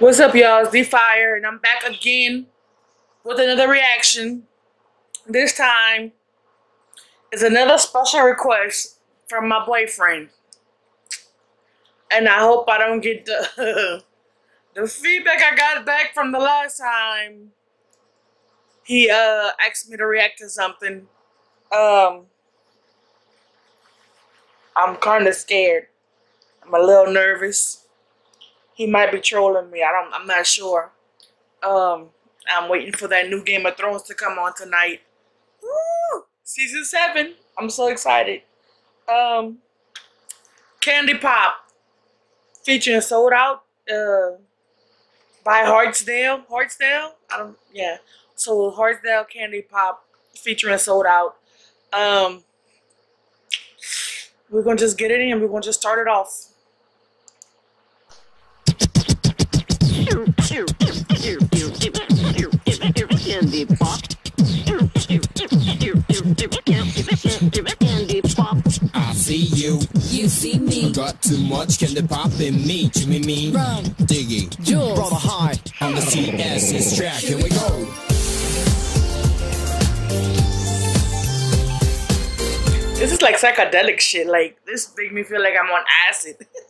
What's up, y'all? It's Dee Fire, and I'm back again with another reaction. This time is another special request from my boyfriend. And I hope I don't get the, the feedback I got back from the last time he uh, asked me to react to something. Um, I'm kind of scared. I'm a little nervous he might be trolling me. I don't. I'm not sure. Um, I'm waiting for that new Game of Thrones to come on tonight. Woo! Season seven. I'm so excited. Um, Candy Pop featuring Soul'd Out uh, by Heartsdale. Heartsdale. I don't. Yeah. So Heartsdale Candy Pop featuring Soul'd Out. Um, we're gonna just get it in. We're gonna just start it off. Got too much candy pop in me. Jimmy me. Rum. Diggy. Jules. Brother high. On the TS's track. Here we go. This is like psychedelic shit. Like this make me feel like I'm on acid.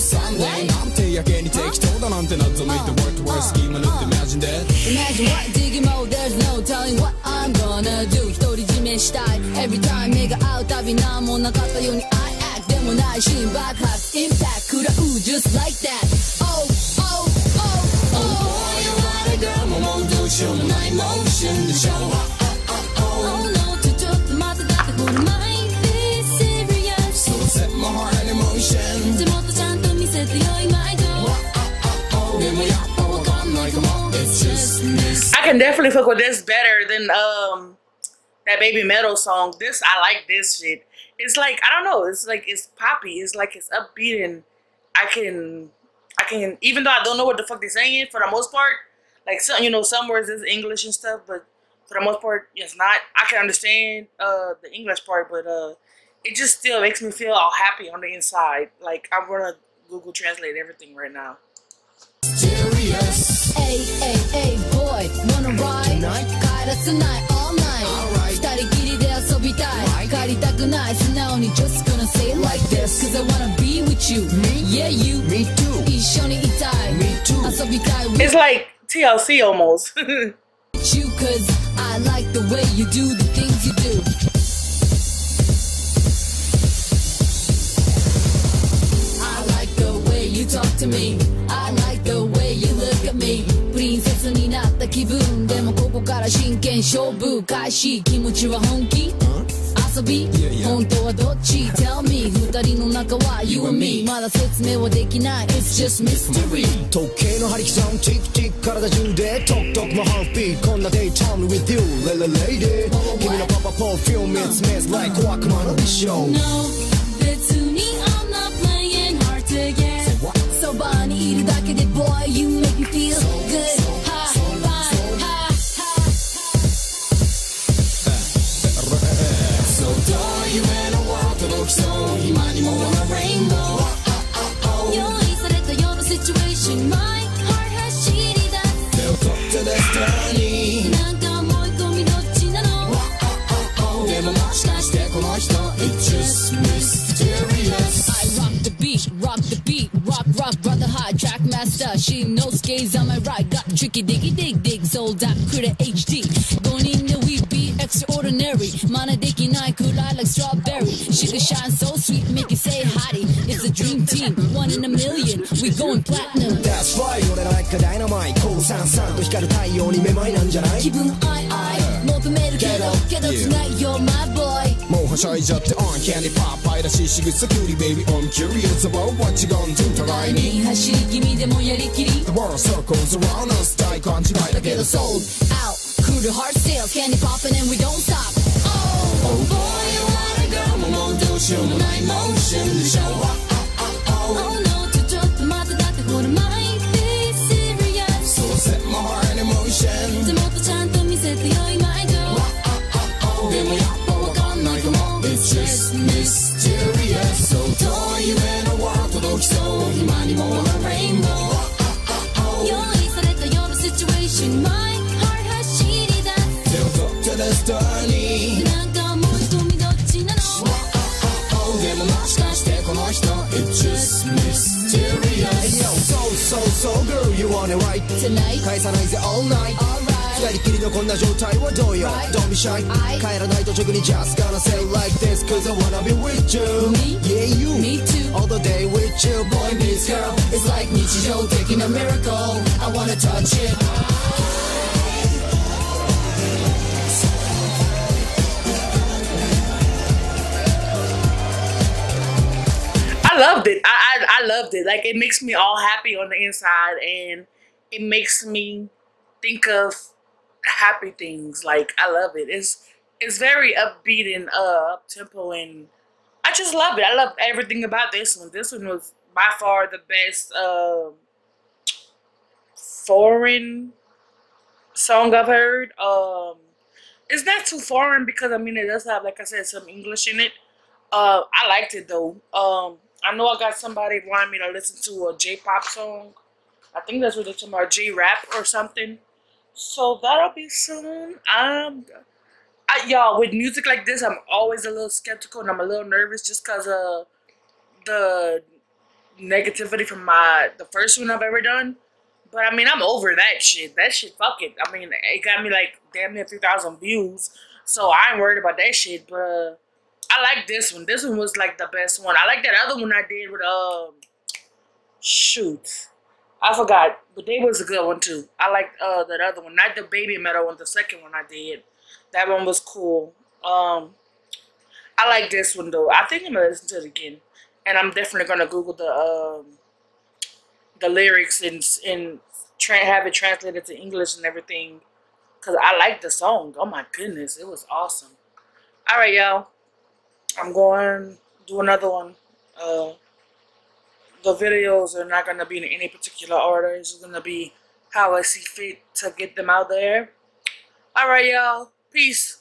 3年なんてやけに適当だなんて謎めいて Work to work 隙間塗って Imagine that Imagine what digging more There's no telling what I'm gonna do 独り占めしたい Every time 目が合うたびなんもなかったように I act でもない心爆発 Impact 食らう Just like that Oh oh oh oh お前はあれでももうどうしようもないモーションでしょ I can definitely fuck with this better than um that BABYMETAL song. This I like this shit. It's like I don't know. It's like it's poppy. It's like it's upbeat and I can I can even though I don't know what the fuck they're saying for the most part. Like some you know some words is English and stuff, but for the most part it's not. I can understand uh the English part, but uh it just still makes me feel all happy on the inside. Like I wanna Google Translate everything right now. Serious Hey hey hey boy wanna ride Tonight? 帰らせない all night Alright 二人きりで遊びたい Right 帰りたくない素直に just gonna say it like this Cause I wanna be with you Me? Yeah you Me too 一緒にいたい Me too 遊びたい with It's like TLC almost. you Cause I like the way you do talk to me. I like the way you look at me. プリンセスになった気分でもここから真剣勝負開始。気持ちは本気？遊び？本当はどっち？Tell me 二人の中は You and me まだ説明はできない。It's just mystery 時計の針刻むチックチック体中でトクトクもハーフビートこんな daytime with you レレレイディ君のパパポーフィルム It's miss like 小悪魔の衣装 No Boy you make track master. She knows skates on my right, got tricky diggy dig dig, sold out, critter HD. Going in the we be extraordinary. Mana deki nai kurai like strawberry. She can shine so sweet, make you say hottie. It's a dream team, one in a million. We going platinum. That's right 俺ら like a dynamite 高三三と光る太陽にめまいなんじゃない気分アイアイ求めるけどけど tonight you're my boy もうはしゃいじゃって on candy pop 愛らしい仕草キュリ baby I'm curious about what you gonna do 互いに走り気味でもやりきり The world circles around us 大勘違いだけど sold out Crew to hard sales candy popping and we don't stop Oh boy you want a girl ももうどうしようもない motion でしょ Oh no ちょちょっと待ってだってほら might be serious So set my heart in motion でもっとちゃん girl you want it right Tonight 返さないぜ all night 二人きりのこんな状態はどうよ Right. Don't be shy I- 帰らないと直に just gonna say like this Cause I wanna be with you Me? Yeah you Me too All the day with you Boy meets girl It's like 日常的な miracle I wanna touch it I loved it. I, I I loved it. Like it makes me all happy on the inside, and it makes me think of happy things. Like I love it. It's it's very upbeat and uh, up tempo, and I just love it. I love everything about this one. This one was by far the best um foreign song I've heard. Um, it's not too foreign because I mean it does have, like I said, some English in it. Uh, I liked it though. Um, I know I got somebody wanting me to listen to a J-pop song. I think that's what they're talking about, J-rap or something. So that'll be soon. Um, I, y'all, with music like this, I'm always a little skeptical and I'm a little nervous just cause of the negativity from my the first one I've ever done. But I mean, I'm over that shit. That shit, fuck it. I mean, it got me like damn near 3,000 views. So I ain't worried about that shit. But I like this one. This one was like the best one. I like that other one I did with, um, shoot. I forgot. But they was a good one too. I like uh, that other one. Not the BABYMETAL one, the second one I did. That one was cool. Um, I like this one though. I think I'm gonna listen to it again. And I'm definitely gonna Google the um, the lyrics and and have it translated to English and everything, cause I like the song. Oh my goodness, it was awesome. All right, y'all. I'm going do another one. Uh, the videos are not gonna be in any particular order. It's gonna be how I see fit to get them out there. All right, y'all. Peace.